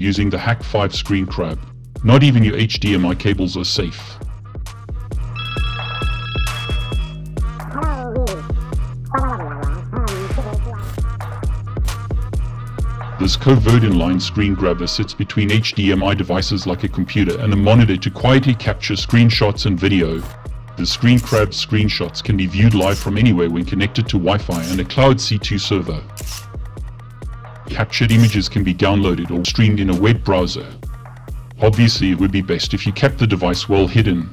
using the Hack 5 Screen Crab. Not even your HDMI cables are safe. This covert inline screen grabber sits between HDMI devices like a computer and a monitor to quietly capture screenshots and video. The Screen Crab screenshots can be viewed live from anywhere when connected to Wi-Fi and a Cloud C2 server. Captured images can be downloaded or streamed in a web browser. Obviously, it would be best if you kept the device well hidden